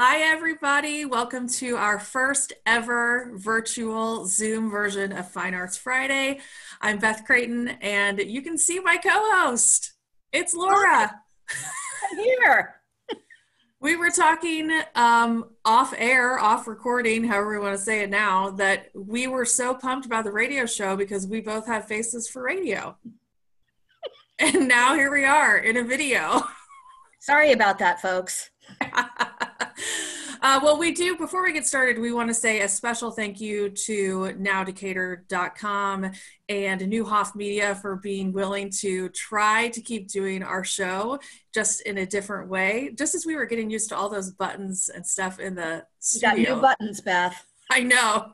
Hi, everybody. Welcome to our first ever virtual Zoom version of Fine Arts Friday. I'm Beth Creighton, and you can see my co host. It's Laura. I'm here. we were talking um, off air, off recording, however we want to say it now, that we were so pumped about the radio show because we both have faces for radio. and now here we are in a video. Sorry about that, folks. Uh, well, we do, before we get started, we want to say a special thank you to nowdecatur.com and Neuhoff Media for being willing to try to keep doing our show just in a different way, just as we were getting used to all those buttons and stuff in the studio. got new buttons, Beth. I know,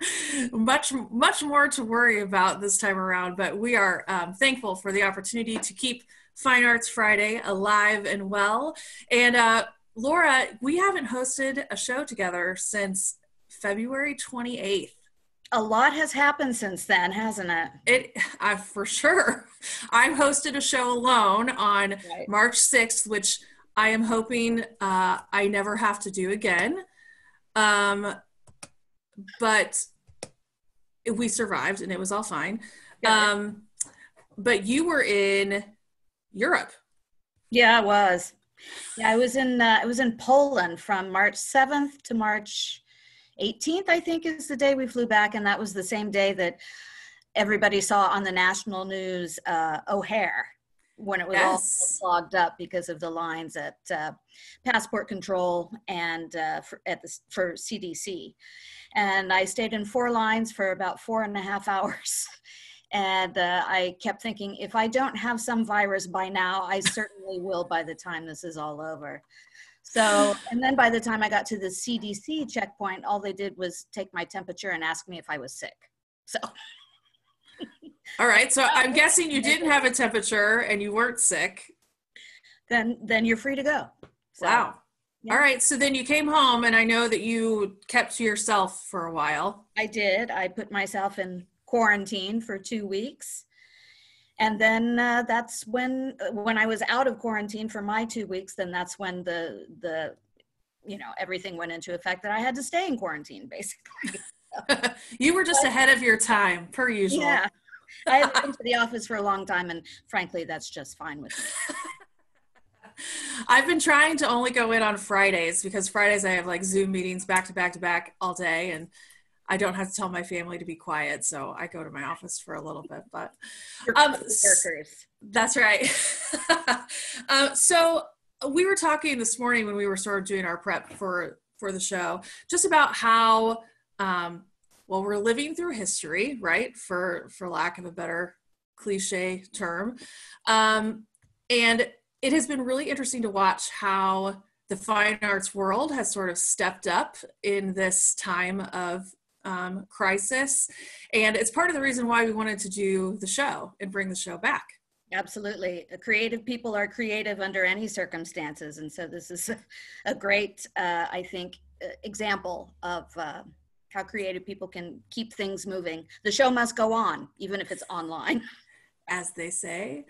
much much more to worry about this time around, but we are um, thankful for the opportunity to keep Fine Arts Friday alive and well. And uh, Laura, we haven't hosted a show together since February 28th. A lot has happened since then, hasn't it? It, I for sure. I hosted a show alone on right. March 6th, which I am hoping uh, I never have to do again. Um, but we survived and it was all fine. Um, but you were in Europe. Yeah, I was. Yeah, I was in uh, I was in Poland from March 7th to March 18th. I think is the day we flew back, and that was the same day that everybody saw on the national news uh, O'Hare when it was yes. all clogged up because of the lines at uh, passport control and uh, for, at the for CDC. And I stayed in four lines for about four and a half hours. And uh, I kept thinking, if I don't have some virus by now, I certainly will by the time this is all over. So, and then by the time I got to the CDC checkpoint, all they did was take my temperature and ask me if I was sick. So. all right. So I'm guessing you didn't have a temperature and you weren't sick. Then, then you're free to go. So, wow. Yeah. All right. So then you came home, and I know that you kept to yourself for a while. I did. I put myself in quarantine for two weeks. And then uh, that's when when i was out of quarantine for my two weeks then that's when the the you know everything went into effect that i had to stay in quarantine basically. You were just but, ahead of your time per usual. Yeah. I have been to the office for a long time and frankly that's just fine with me. I've been trying to only go in on Fridays because Fridays I have like Zoom meetings back to back to back all day and I don't have to tell my family to be quiet, so I go to my office for a little bit. But um, that's right. uh, so we were talking this morning when we were sort of doing our prep for for the show, just about how um, well we're living through history, right? For for lack of a better cliche term, um, and it has been really interesting to watch how the fine arts world has sort of stepped up in this time of um, crisis. And it's part of the reason why we wanted to do the show and bring the show back. Absolutely. Creative people are creative under any circumstances. And so this is a, great, uh, I think, uh, example of uh, how creative people can keep things moving. The show must go on, even if it's online. As they say.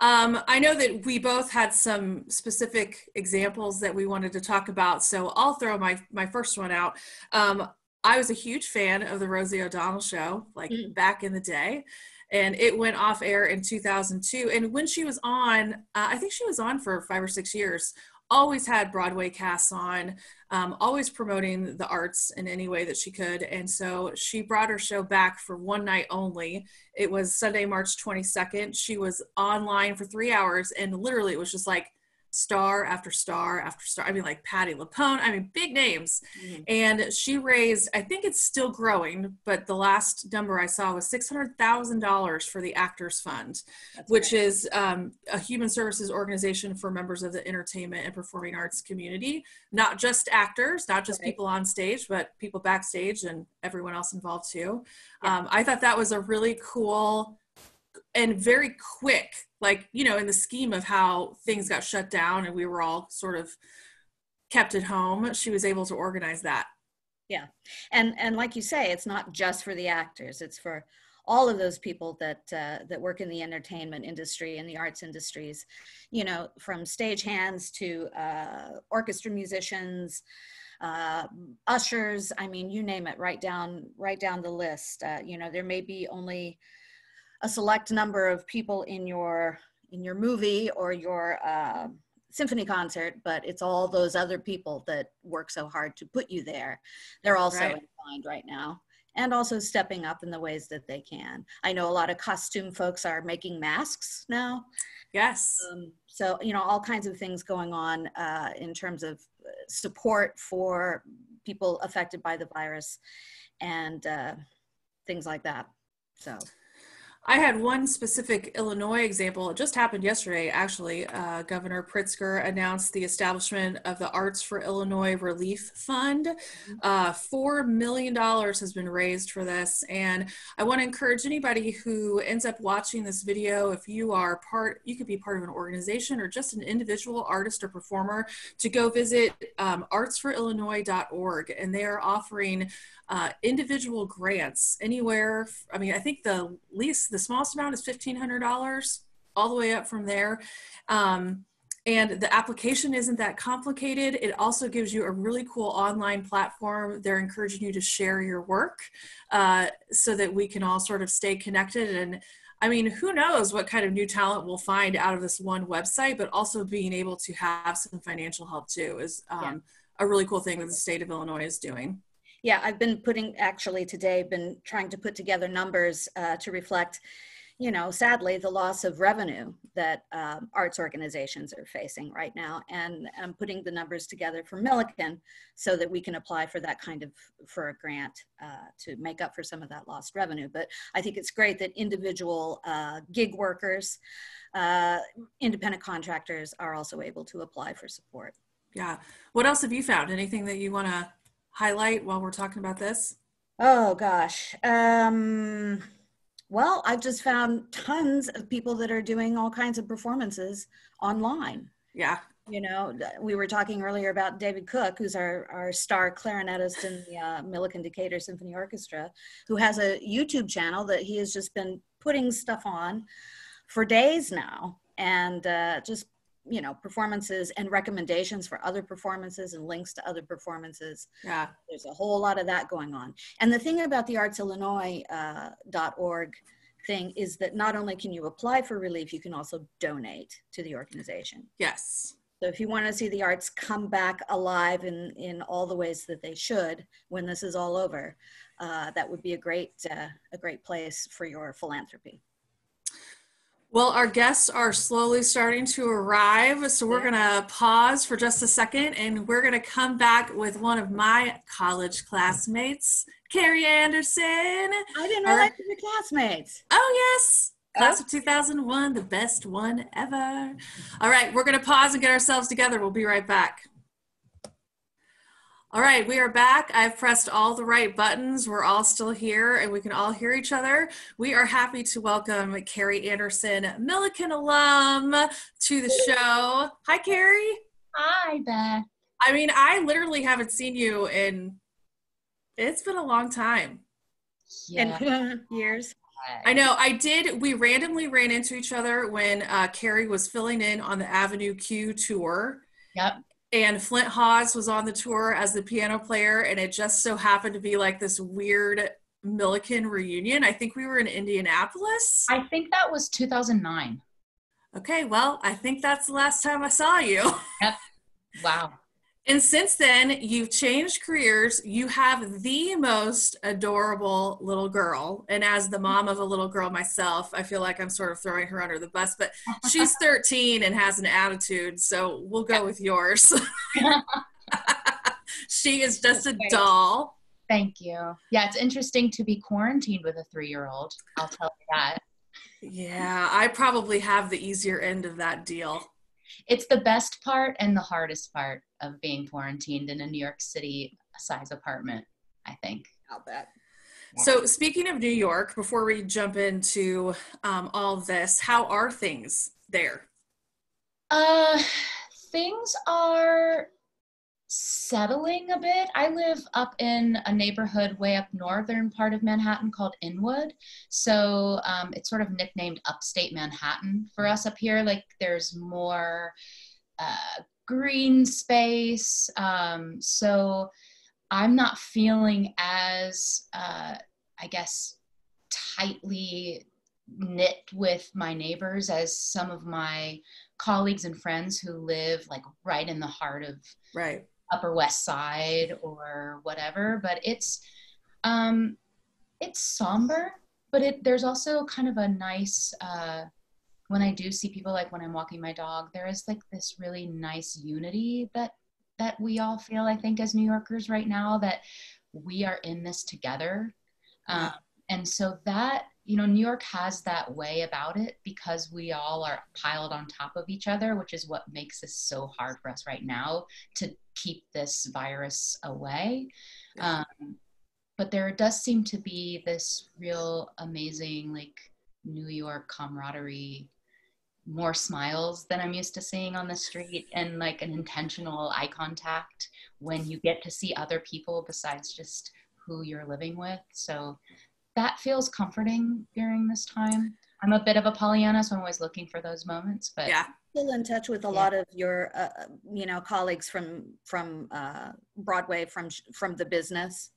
Um, I know that we both had some specific examples that we wanted to talk about. So I'll throw my, my first one out. Um, I was a huge fan of the Rosie O'Donnell show, like mm. back in the day. And it went off air in 2002. And when she was on, uh, I think she was on for five or six years, always had Broadway casts on, um, always promoting the arts in any way that she could. And so she brought her show back for one night only. It was Sunday, March 22nd. She was online for three hours, and literally it was just like star after star after star. I mean, like Patti LuPone. I mean, big names. Mm-hmm. And she raised, I think it's still growing, but the last number I saw was $600,000 for the Actors Fund, That's which right. is um, a human services organization for members of the entertainment and performing arts community. Not just actors, not just right. people on stage, but people backstage and everyone else involved too. Yeah. Um, I thought that was a really cool and very quick like you know in the scheme of how things got shut down and we were all sort of kept at home she was able to organize that yeah and and like you say it's not just for the actors it's for all of those people that uh, that work in the entertainment industry and the arts industries, you know, from stagehands to uh, orchestra musicians, uh, ushers. I mean, you name it, right down right down the list. Uh, you know, there may be only a select number of people in your in your movie or your uh, symphony concert, but it's all those other people that work so hard to put you there. They're also right. inclined right now and also stepping up in the ways that they can. I know a lot of costume folks are making masks now. Yes. Um, so, you know, all kinds of things going on uh, in terms of uh, support for people affected by the virus and uh, things like that. So, I had one specific Illinois example. It just happened yesterday, actually. Uh, Governor Pritzker announced the establishment of the Arts for Illinois Relief Fund. Mm-hmm. Uh, $4 million has been raised for this. And I want to encourage anybody who ends up watching this video, if you are part, you could be part of an organization or just an individual artist or performer, to go visit um, artsforillinois.org. And they are offering uh, individual grants anywhere. I mean, I think the least, the smallest amount is $1,500 all the way up from there. Um, and the application isn't that complicated. It also gives you a really cool online platform. They're encouraging you to share your work uh, so that we can all sort of stay connected. And I mean, who knows what kind of new talent we'll find out of this one website, but also being able to have some financial help too is um, yeah. a really cool thing that the state of Illinois is doing. Yeah, I've been putting actually today, been trying to put together numbers uh, to reflect, you know, sadly, the loss of revenue that um, arts organizations are facing right now. And I'm putting the numbers together for Millikin so that we can apply for that kind of, for a grant uh, to make up for some of that lost revenue. But I think it's great that individual uh, gig workers, uh, independent contractors are also able to apply for support. Yeah. What else have you found? Anything that you want to highlight while we're talking about this? Oh gosh. Um, well, I've just found tons of people that are doing all kinds of performances online. Yeah. You know, we were talking earlier about David Cook, who's our, our star clarinetist in the uh, Millikin Decatur Symphony Orchestra, who has a YouTube channel that he has just been putting stuff on for days now and uh, just you know performances and recommendations for other performances and links to other performances. Yeah. There's a whole lot of that going on. And the thing about the artsillinois uh, .org thing is that not only can you apply for relief you can also donate to the organization. Yes. So if you want to see the arts come back alive in in all the ways that they should when this is all over uh, that would be a great uh, a great place for your philanthropy well, our guests are slowly starting to arrive, so we're going to pause for just a second and we're going to come back with one of my college classmates, Carrie Anderson. I didn't know that you were classmates. Oh, yes. Class of 2001, the best one ever. All right, we're going to pause and get ourselves together. We'll be right back. All right, we are back. I've pressed all the right buttons. We're all still here and we can all hear each other. We are happy to welcome Carrie Anderson, Millikin alum, to the show. Hi, Carrie. Hi, Beth. I mean, I literally haven't seen you in, it's been a long time. Yeah. years. I know. I did. We randomly ran into each other when uh, Carrie was filling in on the Avenue Q tour. Yep and Flint Haas was on the tour as the piano player, and it just so happened to be like this weird Millikin reunion. I think we were in Indianapolis. I think that was 2009. Okay, well, I think that's the last time I saw you. Yep. Wow. And since then, you've changed careers. You have the most adorable little girl. And as the mom of a little girl myself, I feel like I'm sort of throwing her under the bus, but she's 13 and has an attitude. So we'll go with yours. she is just a doll. Thank you. Yeah, it's interesting to be quarantined with a three year old. I'll tell you that. Yeah, I probably have the easier end of that deal it's the best part and the hardest part of being quarantined in a New York City size apartment, I think. I'll bet. So, speaking of New York, before we jump into um, all of this, how are things there? Uh, things are settling a bit. I live up in a neighborhood way up northern part of Manhattan called Inwood. So um, it's sort of nicknamed upstate Manhattan for us up here. Like there's more uh, green space. Um, so I'm not feeling as, uh, I guess, tightly knit with my neighbors as some of my colleagues and friends who live like right in the heart of right upper west side or whatever but it's um it's somber but it there's also kind of a nice uh when i do see people like when i'm walking my dog there is like this really nice unity that that we all feel i think as new yorkers right now that we are in this together. Um, and so that you know new york has that way about it because we all are piled on top of each other which is what makes this so hard for us right now to keep this virus away. Um, but there does seem to be this real amazing like new york camaraderie more smiles than i'm used to seeing on the street and like an intentional eye contact when you get to see other people besides just who you're living with so that feels comforting during this time. I'm a bit of a Pollyanna, so I'm always looking for those moments. But yeah, still in touch with a yeah. lot of your, uh, you know, colleagues from from uh, Broadway, from from the business.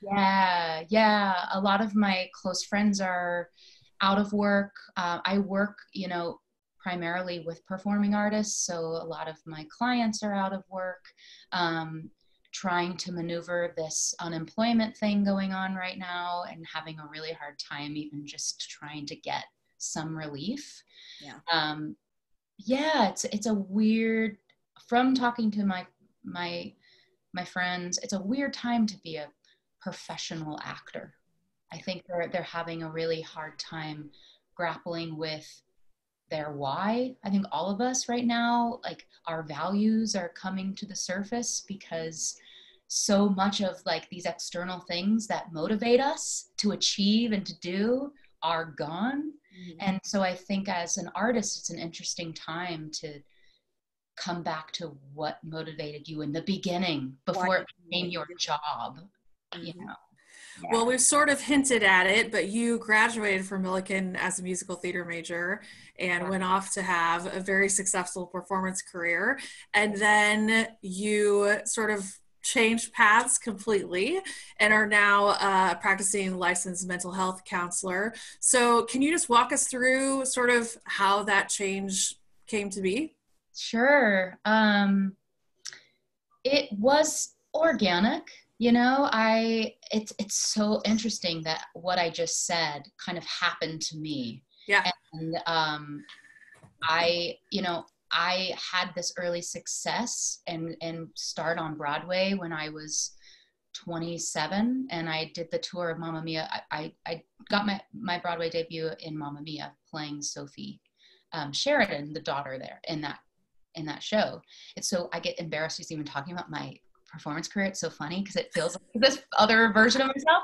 Yeah, yeah. A lot of my close friends are out of work. Uh, I work, you know, primarily with performing artists, so a lot of my clients are out of work. Um, trying to maneuver this unemployment thing going on right now and having a really hard time even just trying to get some relief. Yeah. Um, yeah, it's it's a weird from talking to my my my friends, it's a weird time to be a professional actor. I think they're they're having a really hard time grappling with their why. I think all of us right now, like our values are coming to the surface because so much of like these external things that motivate us to achieve and to do are gone. Mm-hmm. And so I think as an artist, it's an interesting time to come back to what motivated you in the beginning before it became your job, mm-hmm. you know. Yeah. Well, we've sort of hinted at it, but you graduated from Millikin as a musical theater major and went off to have a very successful performance career. And then you sort of changed paths completely and are now uh, practicing licensed mental health counselor. So, can you just walk us through sort of how that change came to be? Sure. Um, it was organic you know i it's it's so interesting that what i just said kind of happened to me. Yeah. And um i you know i had this early success and and start on broadway when i was 27 and i did the tour of mamma mia. I i, I got my my broadway debut in mamma mia playing sophie um, sheridan the daughter there in that in that show. And so i get embarrassed just even talking about my performance career. It's so funny because it feels like this other version of myself.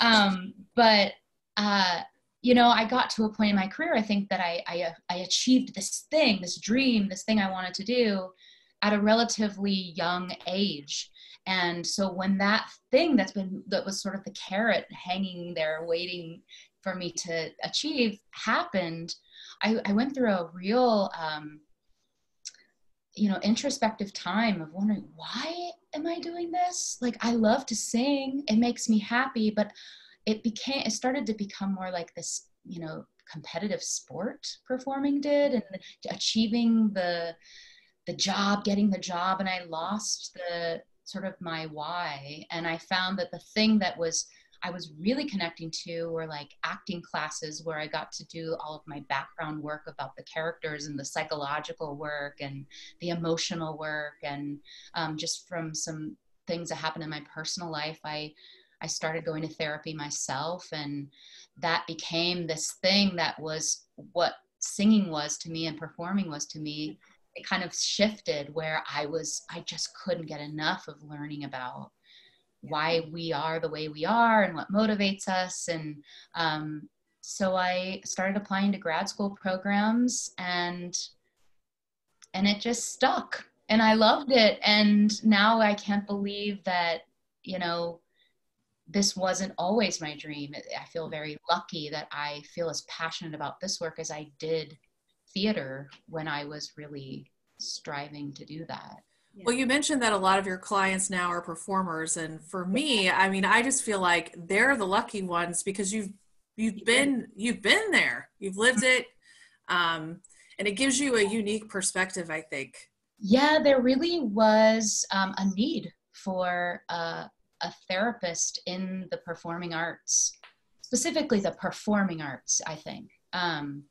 Um, but uh, you know, I got to a point in my career. I think that I, I I achieved this thing, this dream, this thing I wanted to do at a relatively young age. And so when that thing that's been that was sort of the carrot hanging there waiting for me to achieve happened, I, I went through a real um, you know introspective time of wondering why am i doing this? Like i love to sing. It makes me happy but it became it started to become more like this you know competitive sport performing did and achieving the the job getting the job and i lost the sort of my why. And i found that the thing that was I was really connecting to were like acting classes where I got to do all of my background work about the characters and the psychological work and the emotional work and um, just from some things that happened in my personal life, I I started going to therapy myself and that became this thing that was what singing was to me and performing was to me. It kind of shifted where I was I just couldn't get enough of learning about why we are the way we are and what motivates us. And um, so I started applying to grad school programs and and it just stuck. and I loved it. And now I can't believe that, you know, this wasn't always my dream. I feel very lucky that I feel as passionate about this work as I did theater when I was really striving to do that. Well, you mentioned that a lot of your clients now are performers, and for me, I mean, I just feel like they're the lucky ones because you've you've been you've been there, you've lived it, um, and it gives you a unique perspective. I think. Yeah, there really was um, a need for uh, a therapist in the performing arts, specifically the performing arts. I think um,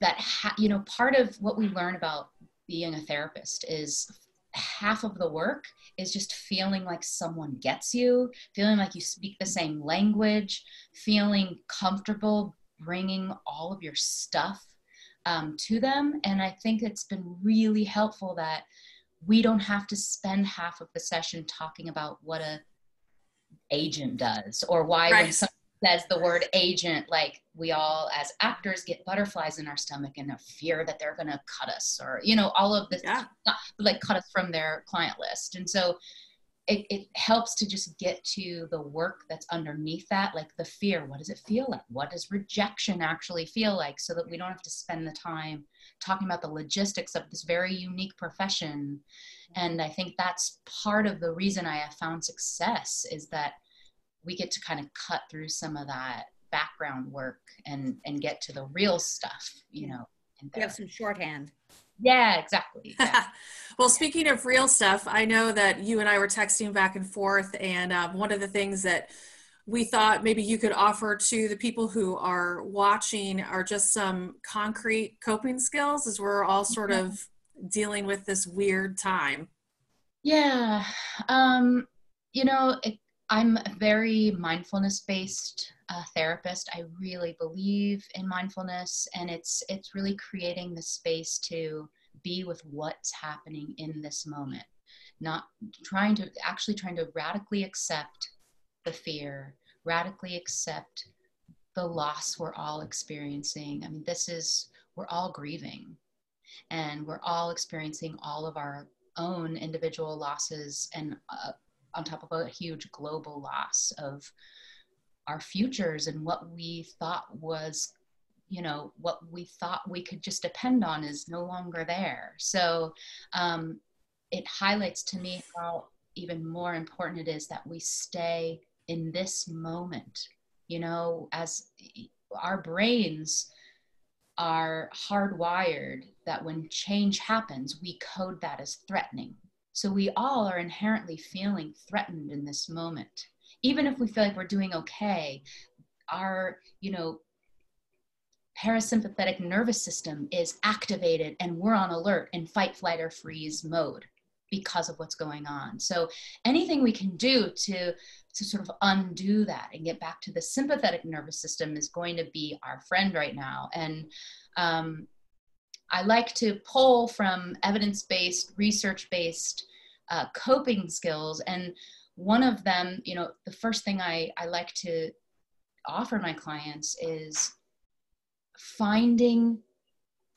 that ha- you know part of what we learn about being a therapist is half of the work is just feeling like someone gets you, feeling like you speak the same language, feeling comfortable bringing all of your stuff um, to them. And I think it's been really helpful that we don't have to spend half of the session talking about what a agent does or why right. when someone says the word agent, like we all as actors get butterflies in our stomach and a fear that they're going to cut us or, you know, all of this, yeah. like cut us from their client list. And so it, it helps to just get to the work that's underneath that, like the fear. What does it feel like? What does rejection actually feel like? So that we don't have to spend the time talking about the logistics of this very unique profession. And I think that's part of the reason I have found success is that we get to kind of cut through some of that background work and and get to the real stuff you know you have some shorthand. Yeah exactly. Yeah. well speaking of real stuff i know that you and i were texting back and forth and um, one of the things that we thought maybe you could offer to the people who are watching are just some concrete coping skills as we're all sort mm-hmm. of dealing with this weird time. Yeah um you know it, I'm a very mindfulness based uh, therapist. I really believe in mindfulness, and it's it's really creating the space to be with what's happening in this moment, not trying to actually trying to radically accept the fear, radically accept the loss we're all experiencing. I mean, this is we're all grieving, and we're all experiencing all of our own individual losses and uh, on top of a huge global loss of our futures and what we thought was you know what we thought we could just depend on is no longer there. So um, it highlights to me how even more important it is that we stay in this moment you know as our brains are hardwired that when change happens we code that as threatening so we all are inherently feeling threatened in this moment. Even if we feel like we're doing okay, our, you know, parasympathetic nervous system is activated and we're on alert in fight, flight, or freeze mode because of what's going on. So anything we can do to to sort of undo that and get back to the sympathetic nervous system is going to be our friend right now. And um, I like to pull from evidence based, research based uh, coping skills. And one of them, you know, the first thing I, I like to offer my clients is finding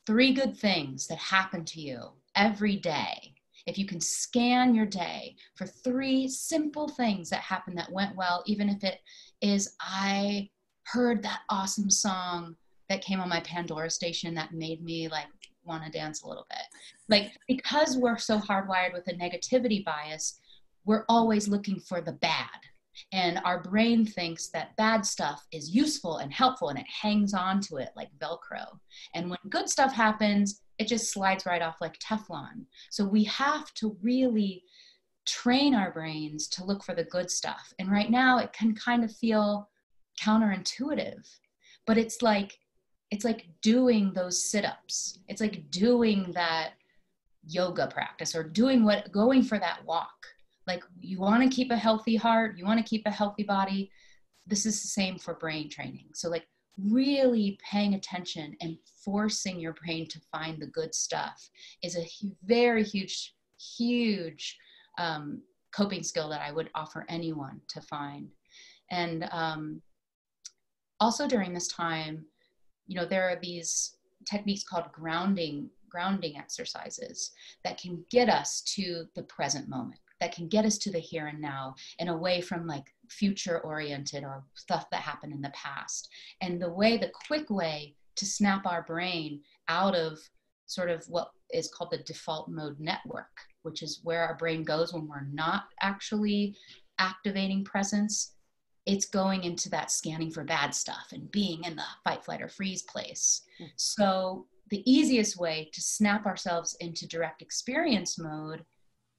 three good things that happen to you every day. If you can scan your day for three simple things that happened that went well, even if it is, I heard that awesome song that came on my Pandora station that made me like want to dance a little bit. Like, because we're so hardwired with a negativity bias, we're always looking for the bad. And our brain thinks that bad stuff is useful and helpful and it hangs on to it like Velcro. And when good stuff happens, it just slides right off like Teflon. So we have to really train our brains to look for the good stuff. And right now it can kind of feel counterintuitive, but it's like it's like doing those sit-ups. It's like doing that yoga practice or doing what going for that walk. Like you want to keep a healthy heart you want to keep a healthy body. This is the same for brain training. So like really paying attention and forcing your brain to find the good stuff is a very huge huge um, coping skill that i would offer anyone to find. And um, also during this time you know, there are these techniques called grounding grounding exercises that can get us to the present moment, that can get us to the here and now and away from like future oriented or stuff that happened in the past. And the way, the quick way to snap our brain out of sort of what is called the default mode network, which is where our brain goes when we're not actually activating presence. It's going into that scanning for bad stuff and being in the fight, flight, or freeze place. Mm-hmm. So, the easiest way to snap ourselves into direct experience mode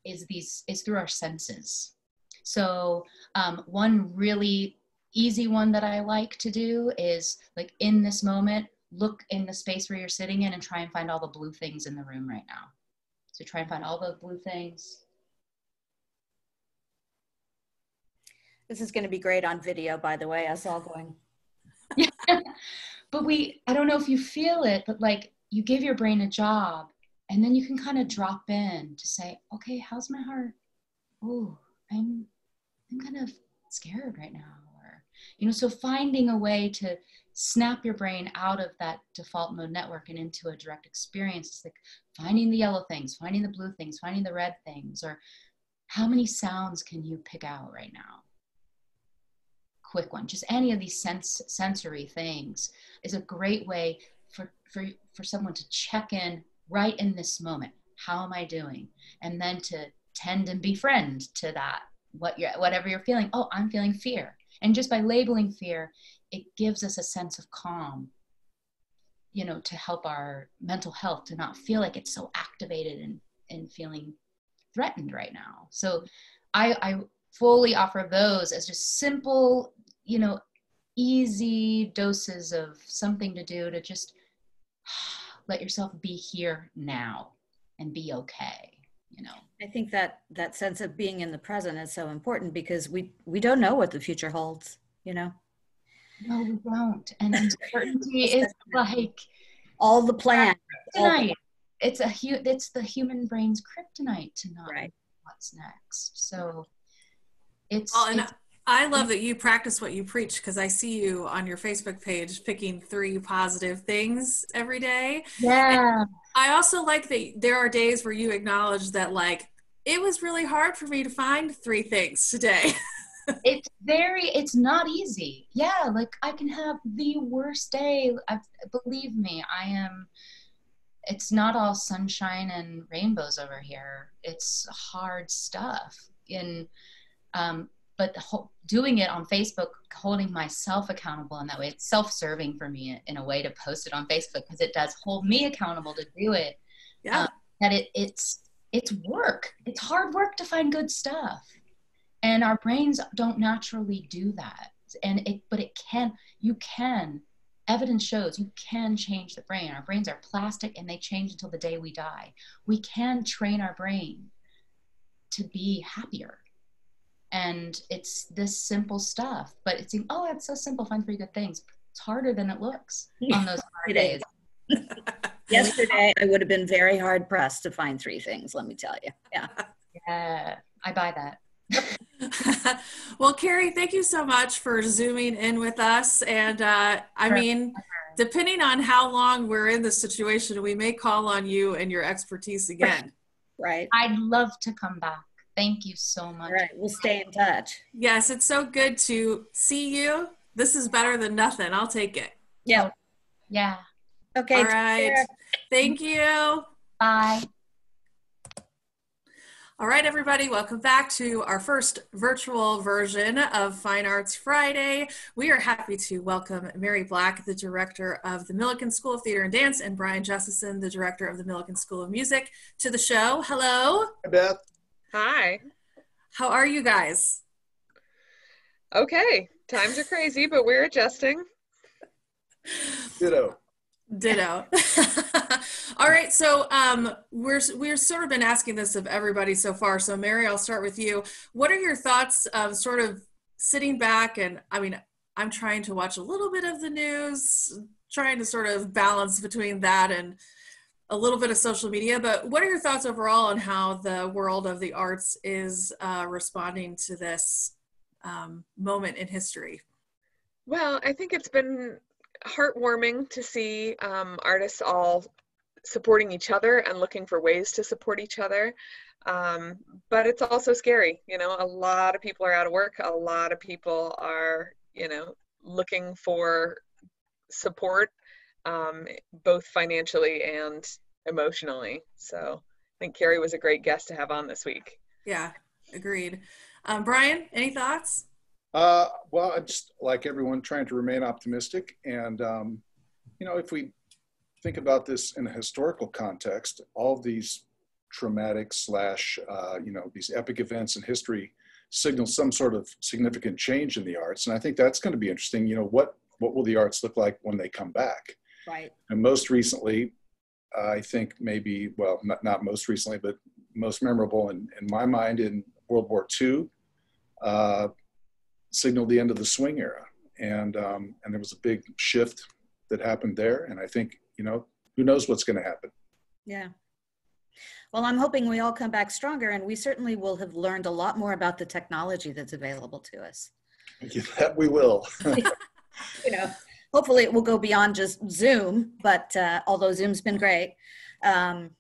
is these is through our senses so um, one really easy one that i like to do is like in this moment look in the space where you're sitting in and try and find all the blue things in the room right now so try and find all the blue things this is going to be great on video by the way us all going. Yeah but we i don't know if you feel it but like you give your brain a job and then you can kind of drop in to say okay how's my heart? Oh i'm i'm kind of scared right now or you know so finding a way to snap your brain out of that default mode network and into a direct experience. It's like finding the yellow things finding the blue things finding the red things or how many sounds can you pick out right now quick one. Just any of these sense sensory things is a great way for for for someone to check in right in this moment. How am i doing? And then to tend and befriend to that what you're whatever you're feeling. Oh i'm feeling fear. And just by labeling fear it gives us a sense of calm you know to help our mental health to not feel like it's so activated and and feeling threatened right now. So i i fully offer those as just simple you know easy doses of something to do to just let yourself be here now and be okay you know i think that that sense of being in the present is so important because we we don't know what the future holds you know no we don't and uncertainty is like all the plan kryptonite. it's a hu- it's the human brain's kryptonite to not right. what's next so it's, well, and it's I love that you practice what you preach because I see you on your Facebook page picking three positive things every day. Yeah. And I also like that there are days where you acknowledge that, like, it was really hard for me to find three things today. it's very, it's not easy. Yeah. Like, I can have the worst day. I, believe me, I am. It's not all sunshine and rainbows over here. It's hard stuff. In um, but doing it on Facebook, holding myself accountable in that way, it's self-serving for me in a way to post it on Facebook because it does hold me accountable to do it. Yeah. Um, that it it's it's work. It's hard work to find good stuff, and our brains don't naturally do that. And it, but it can. You can. Evidence shows you can change the brain. Our brains are plastic, and they change until the day we die. We can train our brain to be happier and it's this simple stuff but it's oh it's so simple find three good things. It's harder than it looks on those hard days. Yesterday i would have been very hard pressed to find three things let me tell you. Yeah. Yeah i buy that. Well carrie thank you so much for zooming in with us. And uh, i mean depending on how long we're in this situation we may call on you and your expertise again. Right. I'd love to come back Thank you so much. All right, we'll stay in touch. Yes, it's so good to see you. This is better than nothing. I'll take it. Yeah. Yeah. Okay. All right. Thank you. Bye. All right, everybody, welcome back to our first virtual version of Fine Arts Friday. We are happy to welcome Mary Black, the director of the Millikin School of Theater and Dance, and Brian Justison, the director of the Millikin School of Music, to the show. Hello. Hi, Beth. Hi. How are you guys? Okay. Times are crazy, but we're adjusting. Ditto. Ditto. All right, so um, we're we're sort of been asking this of everybody so far. So Mary, I'll start with you. What are your thoughts of sort of sitting back and I mean, I'm trying to watch a little bit of the news, trying to sort of balance between that and a little bit of social media, but what are your thoughts overall on how the world of the arts is uh, responding to this um, moment in history? Well, I think it's been heartwarming to see um, artists all supporting each other and looking for ways to support each other. Um, but it's also scary. You know, a lot of people are out of work. A lot of people are, you know, looking for support, um, both financially and emotionally. So I think Carrie was a great guest to have on this week. Yeah, agreed. Um, Brian, any thoughts? Uh, well, I'm just like everyone trying to remain optimistic. And, um, you know, if we think about this in a historical context, all of these traumatic slash, uh, you know, these epic events in history signal some sort of significant change in the arts. And I think that's going to be interesting. You know, what, what will the arts look like when they come back? Right. And most recently, I think maybe, well, not, not most recently, but most memorable in, in my mind in World War II, uh, signaled the end of the swing era. And, um, and there was a big shift that happened there. And I think, you know, who knows what's going to happen. Yeah. Well, I'm hoping we all come back stronger, and we certainly will have learned a lot more about the technology that's available to us. That we will. you know, hopefully it will go beyond just Zoom, but uh, although Zoom's been great, um,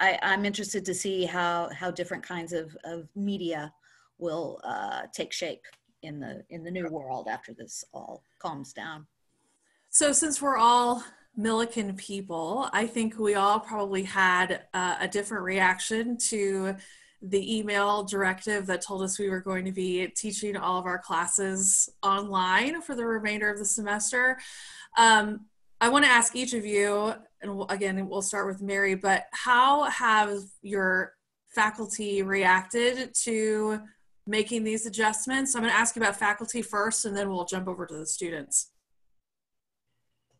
I, am interested to see how how different kinds of, of media will uh, take shape in the in the new world after this all calms down. So, since we're all Millikin people, I think we all probably had uh, a different reaction to the email directive that told us we were going to be teaching all of our classes online for the remainder of the semester. Um, I want to ask each of you, and again, we'll start with Mary, but how have your faculty reacted to making these adjustments? I'm going to ask you about faculty first, and then we'll jump over to the students.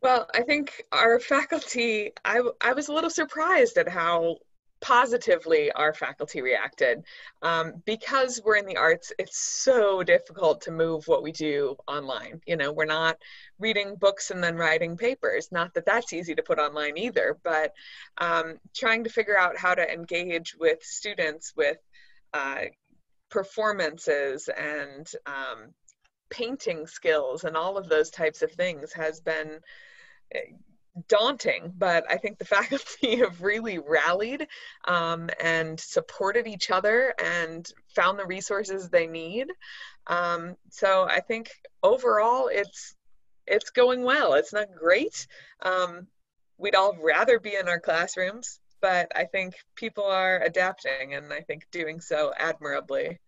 Well, I think our faculty, I, I was a little surprised at how positively our faculty reacted. Um, because we're in the arts, it's so difficult to move what we do online. You know, we're not reading books and then writing papers. Not that that's easy to put online either, but um, trying to figure out how to engage with students with uh, performances and um, painting skills and all of those types of things has been daunting, but I think the faculty have really rallied um, and supported each other and found the resources they need. Um, so I think overall it's it's going well. It's not great. Um, we'd all rather be in our classrooms, but I think people are adapting and I think doing so admirably.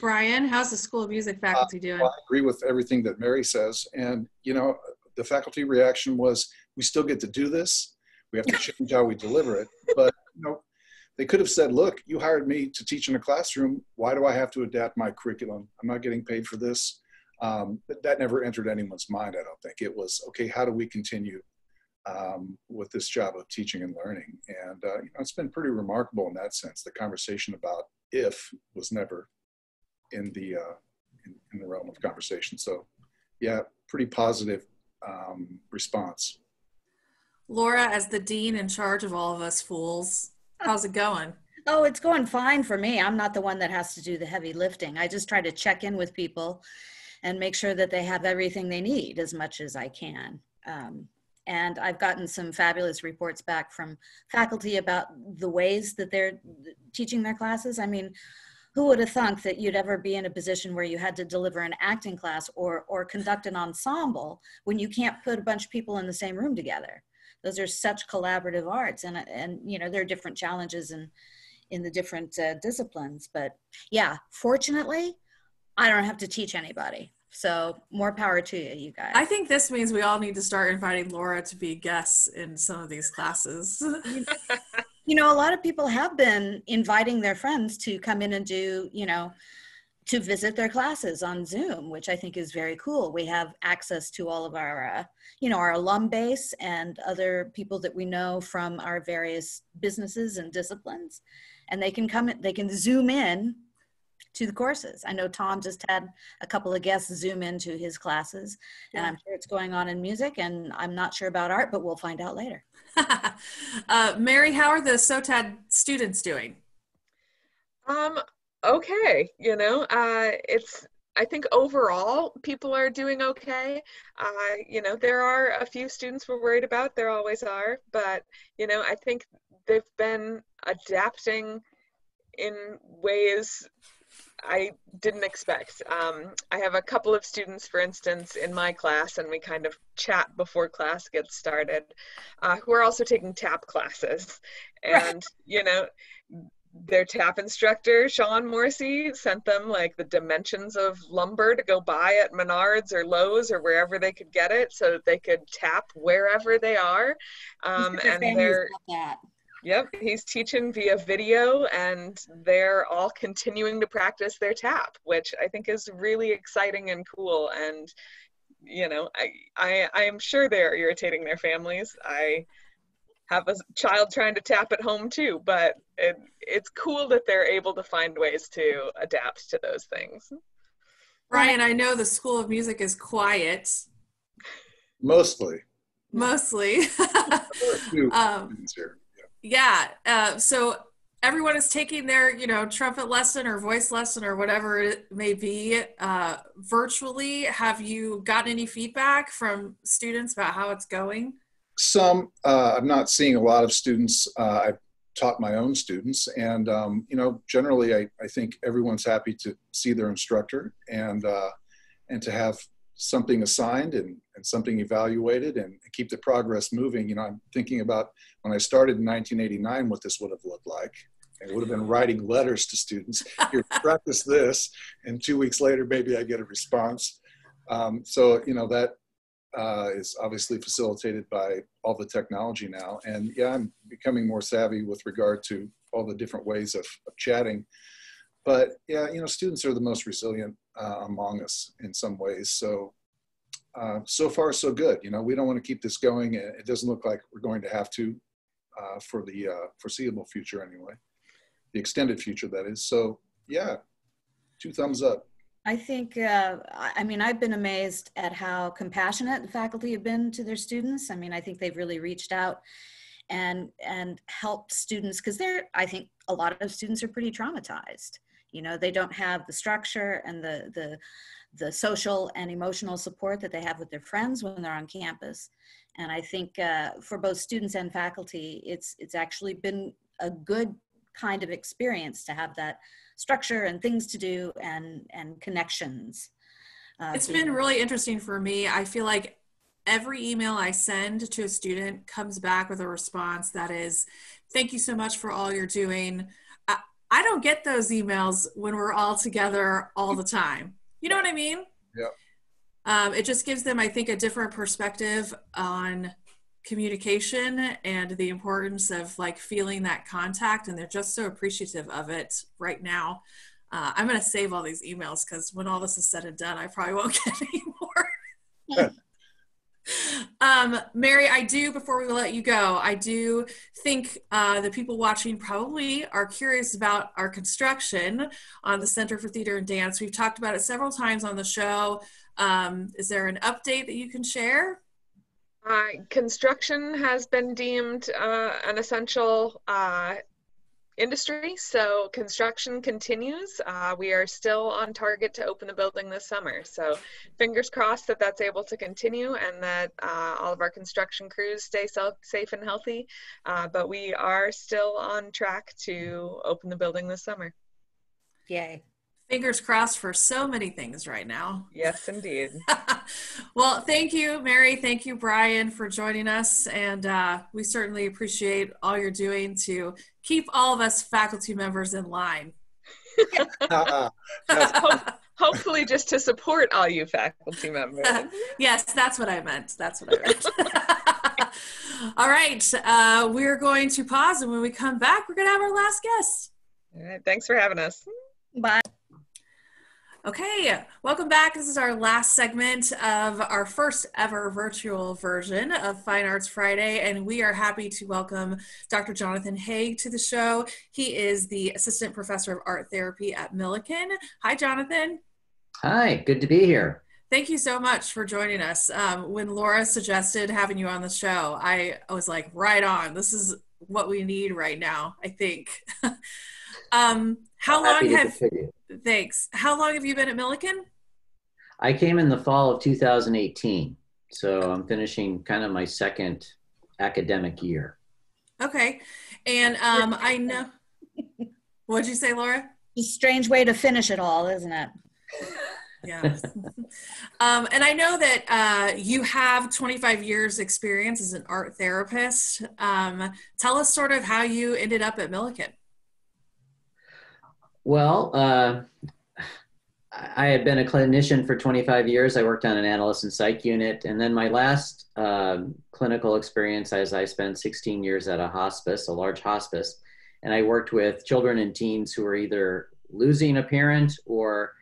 Brian, how's the School of Music faculty doing? Uh, well, I agree with everything that Mary says. And, you know, the faculty reaction was, we still get to do this. We have to change how we deliver it. But, you know, they could have said, look, you hired me to teach in a classroom. Why do I have to adapt my curriculum? I'm not getting paid for this. Um, but that never entered anyone's mind, I don't think. It was, okay, how do we continue um, with this job of teaching and learning? And, uh, you know, it's been pretty remarkable in that sense. The conversation about if was never in the, uh, in, in the realm of conversation. So, yeah, pretty positive um, response. Laura, as the dean in charge of all of us fools, how's it going? Oh, it's going fine for me. I'm not the one that has to do the heavy lifting. I just try to check in with people and make sure that they have everything they need as much as I can. Um, and I've gotten some fabulous reports back from faculty about the ways that they're teaching their classes. I mean, who would have thunk that you'd ever be in a position where you had to deliver an acting class or or conduct an ensemble when you can't put a bunch of people in the same room together those are such collaborative arts and and you know there are different challenges in in the different uh, disciplines but yeah fortunately i don't have to teach anybody so more power to you, you guys. I think this means we all need to start inviting Laura to be guests in some of these classes. you know, a lot of people have been inviting their friends to come in and do, you know, to visit their classes on Zoom, which I think is very cool. We have access to all of our, uh, you know, our alum base and other people that we know from our various businesses and disciplines, and they can come, they can Zoom in to the courses. I know Tom just had a couple of guests Zoom into his classes, yeah. and I'm sure it's going on in music, and I'm not sure about art, but we'll find out later. uh, Mary, how are the SOTAD students doing? Um, okay, you know, uh, it's I think overall people are doing okay. Uh, you know, there are a few students we're worried about. There always are, but you know, I think they've been adapting in ways I didn't expect. Um, I have a couple of students, for instance, in my class, and we kind of chat before class gets started, uh, who are also taking tap classes. And, you know, their tap instructor, Sean Morrissey, sent them like the dimensions of lumber to go buy at Menards or Lowe's or wherever they could get it so that they could tap wherever they are. Um, and they're. Yep, he's teaching via video, and they're all continuing to practice their tap, which I think is really exciting and cool. And you know, I I, I am sure they're irritating their families. I have a child trying to tap at home too, but it, it's cool that they're able to find ways to adapt to those things. Brian, I know the School of Music is quiet. Mostly. Mostly. um, yeah. Uh, so everyone is taking their, you know, trumpet lesson or voice lesson or whatever it may be uh, virtually. Have you gotten any feedback from students about how it's going? Some. Uh, I'm not seeing a lot of students. Uh, I've taught my own students, and um, you know, generally, I, I think everyone's happy to see their instructor and uh, and to have something assigned and, and something evaluated and keep the progress moving. You know, I'm thinking about when I started in 1989, what this would have looked like. It would have been writing letters to students. Here, practice this, and two weeks later, maybe I get a response. Um, so, you know, that uh, is obviously facilitated by all the technology now. And yeah, I'm becoming more savvy with regard to all the different ways of, of chatting. But yeah, you know, students are the most resilient uh, among us in some ways. So, uh, so far so good. You know, we don't want to keep this going. It doesn't look like we're going to have to uh, for the uh, foreseeable future anyway, the extended future that is. So yeah, two thumbs up. I think, uh, I mean, I've been amazed at how compassionate the faculty have been to their students. I mean, I think they've really reached out and and helped students because they're, I think, a lot of students are pretty traumatized. You know, they don't have the structure and the the the social and emotional support that they have with their friends when they're on campus. And I think uh, for both students and faculty, it's it's actually been a good kind of experience to have that structure and things to do and and connections uh, it's been really interesting for me. I feel like every email i send to a student comes back with a response that is thank you so much for all you're doing. I, I don't get those emails when we're all together all the time. You know what i mean? Yeah. Um, it just gives them i think a different perspective on communication and the importance of like feeling that contact and they're just so appreciative of it right now. Uh, i'm going to save all these emails because when all this is said and done i probably won't get any more. Um, mary i do before we let you go i do think uh, the people watching probably are curious about our construction on the center for theater and dance. We've talked about it several times on the show. Um, is there an update that you can share uh, construction has been deemed uh, an essential uh, industry, so construction continues. Uh, we are still on target to open the building this summer, so fingers crossed that that's able to continue and that uh, all of our construction crews stay safe and healthy. Uh, but we are still on track to open the building this summer. Yay fingers crossed for so many things right now. Yes, indeed. well, thank you, Mary. Thank you, Brian, for joining us. And uh, we certainly appreciate all you're doing to keep all of us faculty members in line. Hopefully, just to support all you faculty members. yes, that's what I meant. That's what I meant. all right, uh, we're going to pause, and when we come back, we're going to have our last guest. All right, thanks for having us. Bye. Okay, welcome back. This is our last segment of our first ever virtual version of Fine Arts Friday, and we are happy to welcome Dr. Jonathan Haig to the show. He is the Assistant Professor of Art Therapy at Millikin. Hi, Jonathan. Hi, good to be here. Thank you so much for joining us. Um, when Laura suggested having you on the show, I was like, right on. This is what we need right now, I think. um, how long have Thanks. How long have you been at Millikin? I came in the fall of 2018. So I'm finishing kind of my second academic year. Okay. And um, I know, what'd you say, Laura? A strange way to finish it all, isn't it? Yeah. um, and I know that uh, you have 25 years experience as an art therapist. Um, tell us sort of how you ended up at Millikin. Well, uh, I had been a clinician for 25 years. I worked on an adolescent psych unit. And then my last um, clinical experience, as I spent 16 years at a hospice, a large hospice. And I worked with children and teens who were either losing a parent or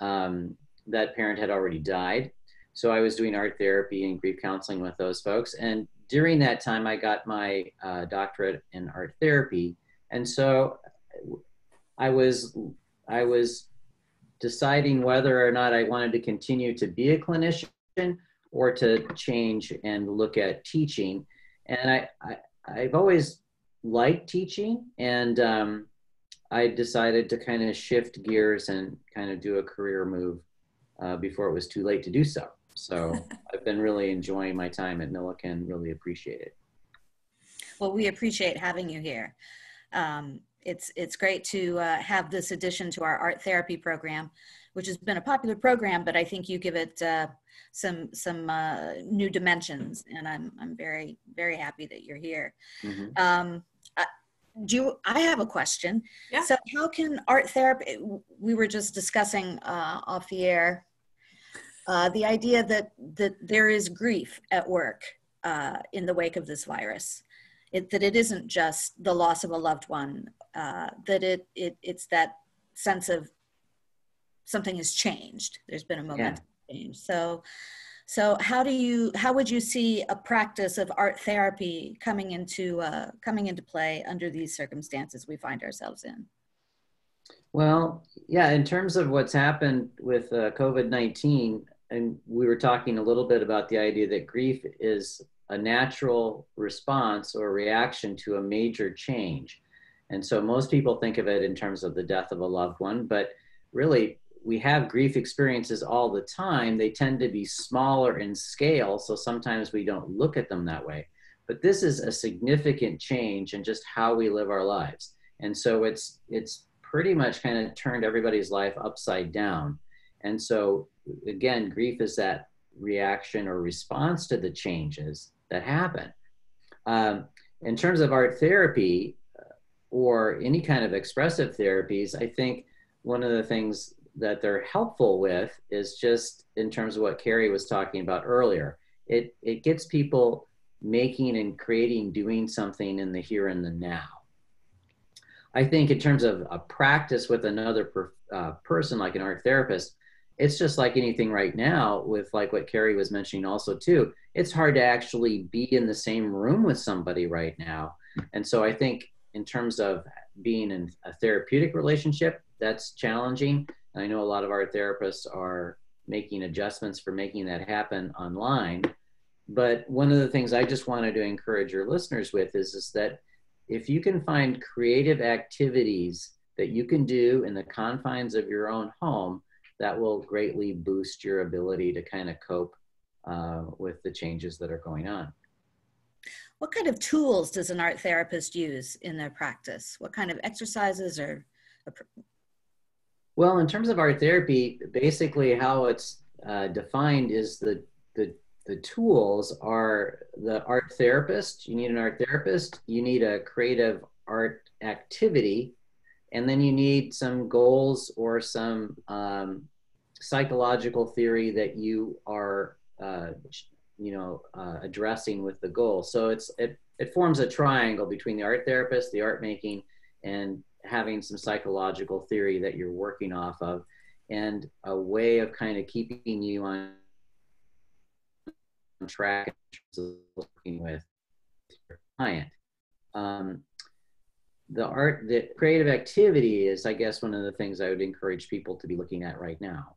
um, that parent had already died. So I was doing art therapy and grief counseling with those folks. And during that time, I got my uh, doctorate in art therapy. And so I was, I was deciding whether or not I wanted to continue to be a clinician or to change and look at teaching. And I, I have always liked teaching, and um, I decided to kind of shift gears and kind of do a career move uh, before it was too late to do so. So I've been really enjoying my time at Millikin. Really appreciate it. Well, we appreciate having you here. Um, it's it's great to uh, have this addition to our art therapy program, which has been a popular program, but I think you give it uh, some some uh, new dimensions, and I'm I'm very very happy that you're here. Mm-hmm. Um, do you, I have a question? Yeah. So how can art therapy? We were just discussing uh, off the air uh, the idea that that there is grief at work uh, in the wake of this virus. It, that it isn't just the loss of a loved one uh, that it, it it's that sense of something has changed. There's been a moment yeah. change. So, so how do you how would you see a practice of art therapy coming into uh, coming into play under these circumstances we find ourselves in? Well, yeah, in terms of what's happened with uh, COVID 19, and we were talking a little bit about the idea that grief is a natural response or reaction to a major change. And so most people think of it in terms of the death of a loved one, but really we have grief experiences all the time. They tend to be smaller in scale, so sometimes we don't look at them that way. But this is a significant change in just how we live our lives. And so it's it's pretty much kind of turned everybody's life upside down. And so again, grief is that reaction or response to the changes that happen. Um, in terms of art therapy, or any kind of expressive therapies, I think one of the things that they're helpful with is just in terms of what Carrie was talking about earlier. It it gets people making and creating, doing something in the here and the now. I think in terms of a practice with another per, uh, person, like an art therapist, it's just like anything right now with like what Carrie was mentioning also too. It's hard to actually be in the same room with somebody right now. And so I think in terms of being in a therapeutic relationship, that's challenging. And I know a lot of our therapists are making adjustments for making that happen online. But one of the things I just wanted to encourage your listeners with is, is that if you can find creative activities that you can do in the confines of your own home, that will greatly boost your ability to kind of cope uh, with the changes that are going on. What kind of tools does an art therapist use in their practice? What kind of exercises or? Well, in terms of art therapy, basically how it's uh, defined is the, the the tools are the art therapist. You need an art therapist. You need a creative art activity, and then you need some goals or some um, psychological theory that you are uh, you know uh, addressing with the goal. So it's it, it forms a triangle between the art therapist the art making and having some psychological theory that you're working off of and a way of kind of keeping you on track working with your client. Um, the art the creative activity is i guess one of the things i would encourage people to be looking at right now.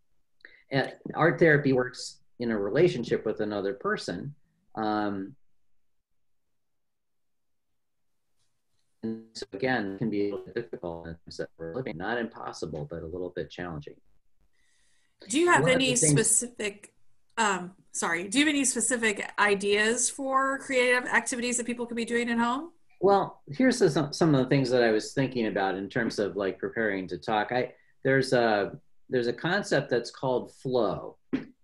And art therapy works in a relationship with another person. Um, and so again, can be a little difficult in for living, not impossible, but a little bit challenging. Do you have One any things- specific, um, sorry, do you have any specific ideas for creative activities that people could be doing at home? Well, here's some, some of the things that I was thinking about in terms of like preparing to talk. I there's a there's a concept that's called flow,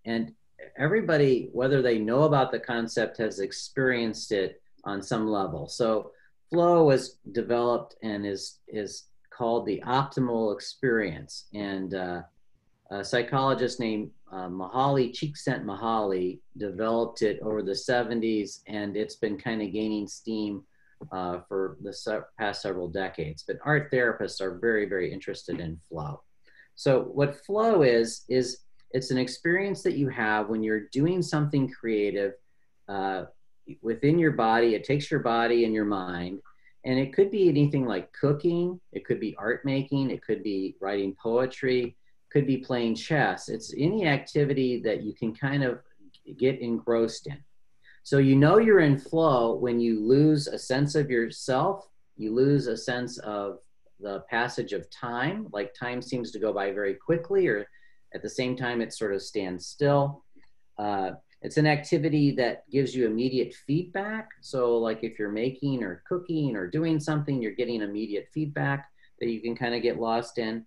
and everybody, whether they know about the concept, has experienced it on some level. So, flow was developed and is is called the optimal experience, and uh, a psychologist named uh, Mihaly Csikszentmihalyi developed it over the 70s, and it's been kind of gaining steam uh, for the se- past several decades. But art therapists are very, very interested in flow. So, what flow is, is it's an experience that you have when you're doing something creative uh, within your body. It takes your body and your mind. And it could be anything like cooking, it could be art making, it could be writing poetry, could be playing chess. It's any activity that you can kind of get engrossed in. So you know you're in flow when you lose a sense of yourself, you lose a sense of the passage of time, like time seems to go by very quickly, or at the same time it sort of stands still. Uh, it's an activity that gives you immediate feedback. So, like if you're making or cooking or doing something, you're getting immediate feedback that you can kind of get lost in.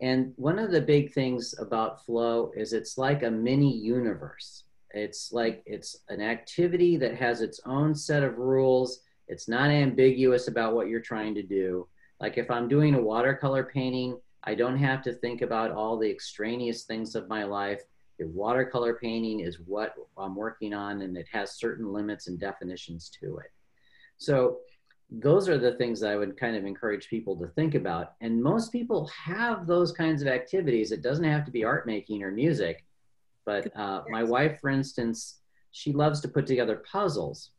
And one of the big things about flow is it's like a mini universe. It's like it's an activity that has its own set of rules. It's not ambiguous about what you're trying to do. Like if I'm doing a watercolor painting, I don't have to think about all the extraneous things of my life. The watercolor painting is what I'm working on, and it has certain limits and definitions to it. So, those are the things that I would kind of encourage people to think about. And most people have those kinds of activities. It doesn't have to be art making or music. But uh, my wife, for instance, she loves to put together puzzles.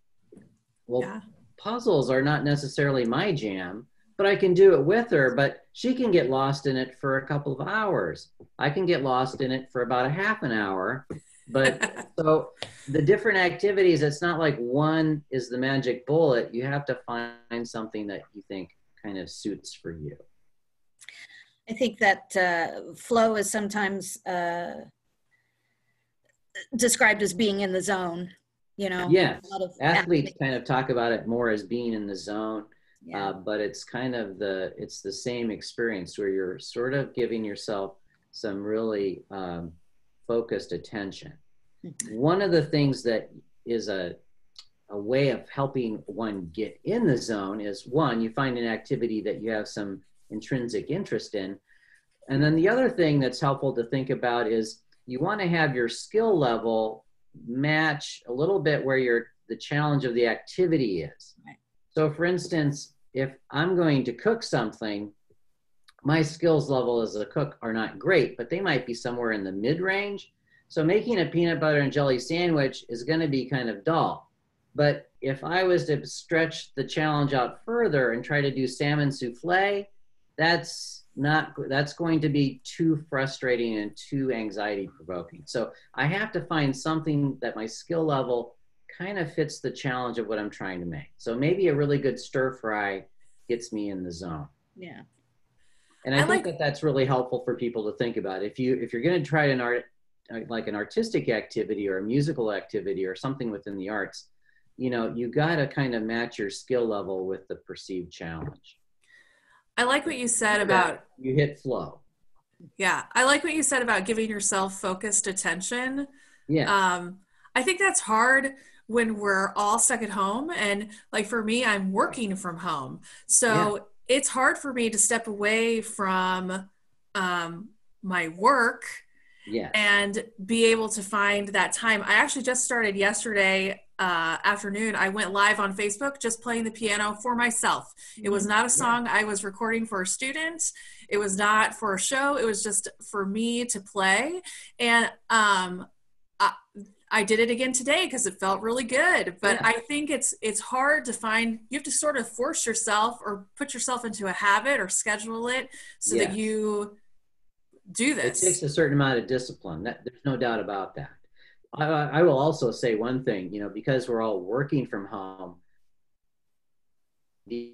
Well, Yeah. puzzles are not necessarily my jam, but I can do it with her. But she can get lost in it for a couple of hours. I can get lost in it for about a half an hour. But so the different activities, it's not like one is the magic bullet. You have to find something that you think kind of suits for you. I think that uh, flow is sometimes uh, described as being in the zone. You know, Yes. a lot of Athletes kind of talk about it more as being in the zone. Yeah. uh, but it's kind of the it's the same experience where you're sort of giving yourself some really um, focused attention Mhm. one of the things that is a a way of helping one get in the zone is one you find an activity that you have some intrinsic interest in and then the other thing that's helpful to think about is you want to have your skill level match a little bit where your the challenge of the activity is Right. So, for instance, if I'm going to cook something, my skills level as a cook are not great, but they might be somewhere in the mid range. So, making a peanut butter and jelly sandwich is going to be kind of dull. But if I was to stretch the challenge out further and try to do salmon souffle, that's not that's going to be too frustrating and too anxiety provoking. So, I have to find something that my skill level kind of fits the challenge of what I'm trying to make. So maybe a really good stir fry gets me in the zone. yeah. And I, I think like- that that's really helpful for people to think about. If you if you're going to try an art like an artistic activity or a musical activity or something within the arts, you know, you got to kind of match your skill level with the perceived challenge. I like what you said about You hit flow. yeah. I like what you said about giving yourself focused attention. Yeah. Um, I think that's hard when we're all stuck at home. And like for me, I'm working from home. So it's hard for me to step away from um, my work yeah. and be able to find that time. I actually just started yesterday uh, afternoon. I went live on Facebook just playing the piano for myself. It was not a song I was recording for a student. It was not for a show. It was just for me to play. And um, I, I did it again today because it felt really good. But Yeah. I think it's it's hard to find. You have to sort of force yourself or put yourself into a habit or schedule it so that you do this. It takes a certain amount of discipline. That, there's no doubt about that. I, I I will also say one thing, you know, because we're all working from home, the,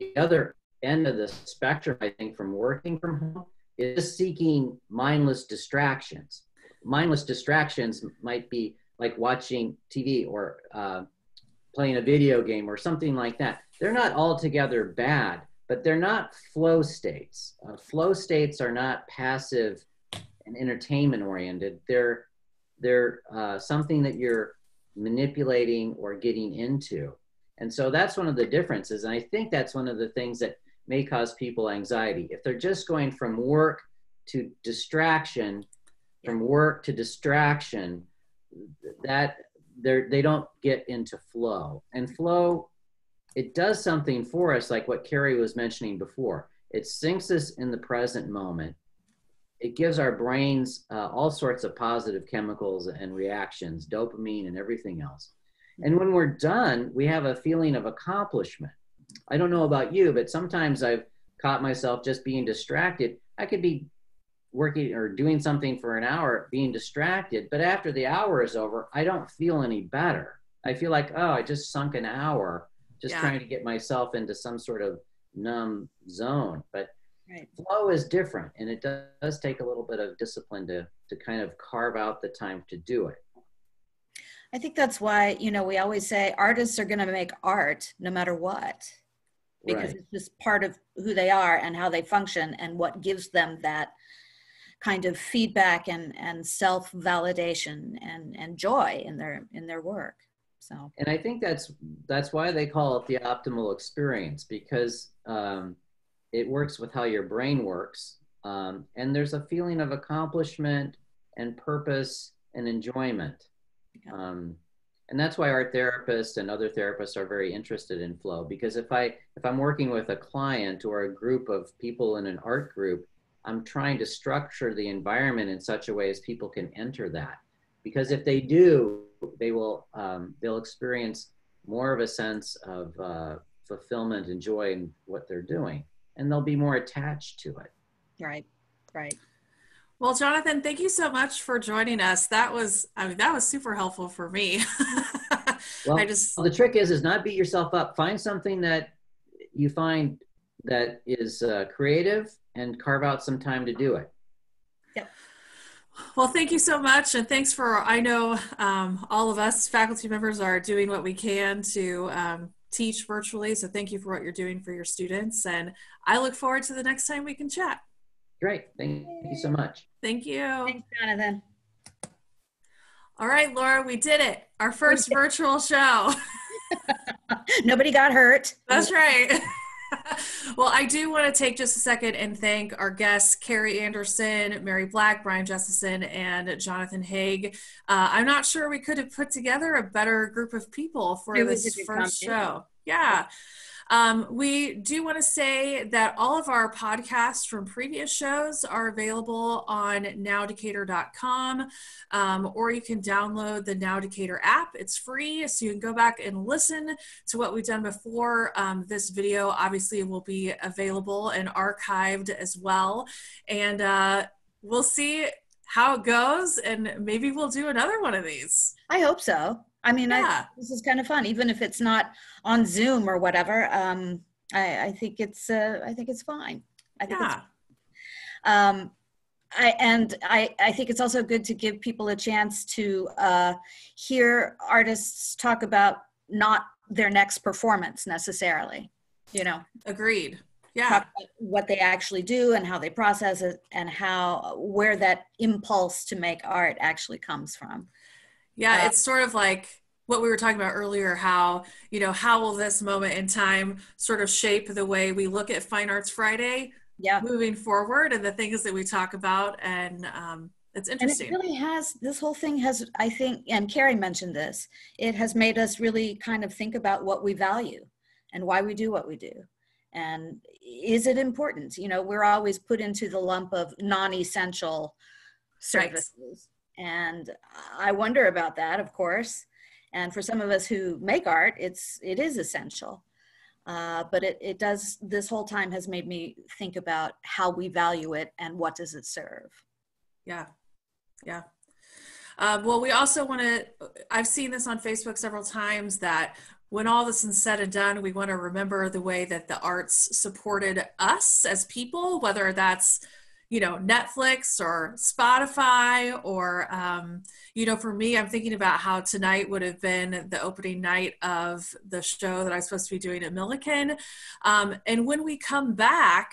the other end of the spectrum, I think, from working from home is seeking mindless distractions. Mindless distractions might be like watching TV or uh, playing a video game or something like that. They're not altogether bad, but they're not flow states. Uh, flow states are not passive and entertainment oriented. They're they're uh, something that you're manipulating or getting into. And so that's one of the differences. And I think that's one of the things that may cause people anxiety. If they're just going from work to distraction, from work to distraction, that they're, they don't get into flow. And flow, it does something for us, like what Carrie was mentioning before. It sinks us in the present moment. It gives our brains uh, all sorts of positive chemicals and reactions, dopamine and everything else. And when we're done, we have a feeling of accomplishment. I don't know about you, but sometimes I've caught myself just being distracted. I could be working or doing something for an hour, being distracted, but after the hour is over, I don't feel any better. I feel like, oh, I just sunk an hour just yeah. trying to get myself into some sort of numb zone. But right. flow is different, and it does, does take a little bit of discipline to to kind of carve out the time to do it. I think that's why, you know, we always say artists are going to make art no matter what, because right. it's just part of who they are and how they function and what gives them that kind of feedback and, and self validation and, and joy in their, in their work. So, and I think that's, that's why they call it the optimal experience because um, it works with how your brain works. Um, and there's a feeling of accomplishment and purpose and enjoyment um, and that's why art therapists and other therapists are very interested in flow because if i if i'm working with a client or a group of people in an art group i'm trying to structure the environment in such a way as people can enter that because if they do they will um, they'll experience more of a sense of uh, fulfillment and joy in what they're doing and they'll be more attached to it right right well, Jonathan, thank you so much for joining us. That was, I mean, that was super helpful for me. well, I just well, the trick is is not beat yourself up. Find something that you find that is uh, creative and carve out some time to do it. Yep. Well, thank you so much, and thanks for. I know um, all of us faculty members are doing what we can to um, teach virtually. So thank you for what you're doing for your students, and I look forward to the next time we can chat. Great. Thank you so much. Thank you. Thanks, Jonathan. All right, Laura, we did it. Our first virtual show. Nobody got hurt. That's right. well, I do want to take just a second and thank our guests, Carrie Anderson, Mary Black, Brian Jessison, and Jonathan Haig. Uh, I'm not sure we could have put together a better group of people for it this first show. Yeah. Um, we do want to say that all of our podcasts from previous shows are available on nowdecatur.com, um, or you can download the Now Decatur app. It's free, so you can go back and listen to what we've done before. Um, this video obviously will be available and archived as well. And uh, we'll see how it goes, and maybe we'll do another one of these. I hope so. I mean, yeah. I, this is kind of fun, even if it's not on Zoom or whatever. Um, I, I think it's uh, I think it's fine. I think yeah. Um, I, and I, I think it's also good to give people a chance to uh, hear artists talk about not their next performance necessarily. You know. Agreed. Yeah. what they actually do and how they process it and how where that impulse to make art actually comes from. Yeah, uh, it's sort of like what we were talking about earlier how, you know, how will this moment in time sort of shape the way we look at Fine Arts Friday yeah. moving forward and the things that we talk about and um, it's interesting. And it really has, this whole thing has, I think, and Carrie mentioned this, it has made us really kind of think about what we value and why we do what we do. And is it important? You know, we're always put into the lump of non essential services. Right. And I wonder about that, of course. And for some of us who make art, it's it is essential. Uh, but it, it does this whole time has made me think about how we value it and what does it serve. Yeah, yeah. Uh, well, we also want to. I've seen this on Facebook several times that when all this is said and done, we want to remember the way that the arts supported us as people, whether that's you know, Netflix or Spotify, or, um, you know, for me, I'm thinking about how tonight would have been the opening night of the show that I was supposed to be doing at Millikin. Um, and when we come back,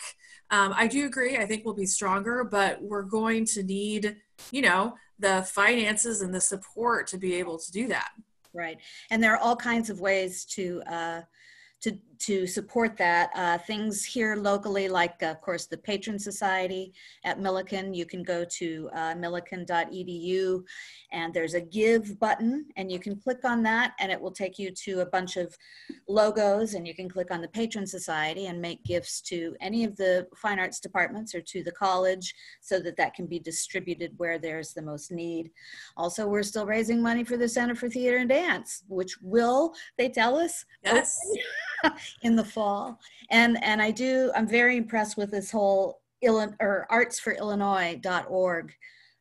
um, I do agree, I think we'll be stronger, but we're going to need, you know, the finances and the support to be able to do that. Right. And there are all kinds of ways to uh, to to support that. Uh, things here locally, like of course the Patron Society at Millikin, you can go to uh, millikin.edu and there's a give button and you can click on that and it will take you to a bunch of logos and you can click on the Patron Society and make gifts to any of the fine arts departments or to the college so that that can be distributed where there's the most need. Also, we're still raising money for the Center for Theater and Dance, which will, they tell us, Yes. in the fall. And and I do I'm very impressed with this whole Illinois or artsforillinois.org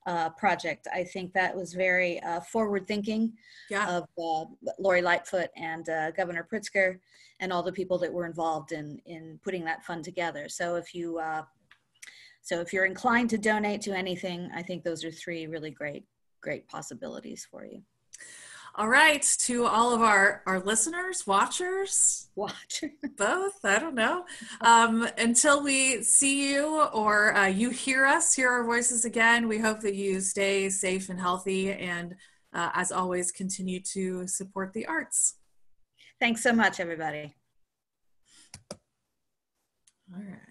uh, project. I think that was very uh, forward thinking Yeah. of uh, Lori Lightfoot and uh, Governor Pritzker and all the people that were involved in in putting that fund together. So if you uh, so if you're inclined to donate to anything, I think those are three really great great possibilities for you. All right. To all of our, our listeners, watchers, Watch. both, I don't know. Um, until we see you or uh, you hear us, hear our voices again, we hope that you stay safe and healthy. And uh, as always, continue to support the arts. Thanks so much, everybody. All right.